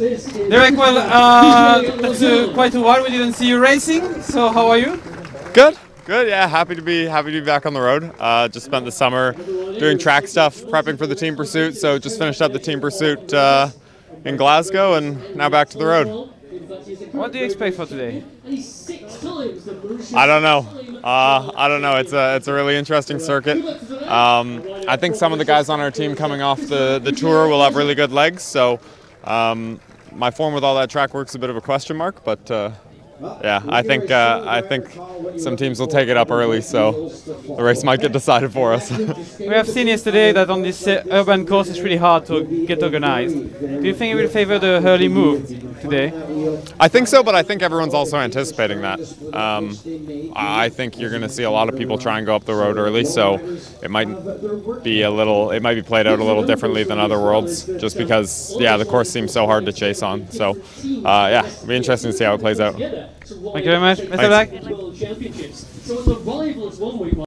Derek, well, uh, that's uh, quite a while we didn't see you racing. So how are you? Good, good. Yeah, happy to be happy to be back on the road. Uh, just spent the summer doing track stuff, prepping for the team pursuit. So just finished up the team pursuit uh, in Glasgow, and now back to the road. What do you expect for today? I don't know. Uh, I don't know. It's a it's a really interesting circuit. Um, I think some of the guys on our team coming off the the tour will have really good legs. So um, my form with all that track work's a bit of a question mark, but. Uh, yeah, I think uh, I think some teams will take it up early, so the race might get decided for us. we have seen yesterday that on this uh, urban course it's really hard to get organized. Do you think it will favor the early move today? I think so, but I think everyone's also anticipating that. Um, I think you're going to see a lot of people try and go up the road early, so it might be a little, it might be played out a little differently than other worlds, just because yeah, the course seems so hard to chase on. So uh, yeah, it'll be interesting to see how it plays out. Thank you very much. Mr. Black.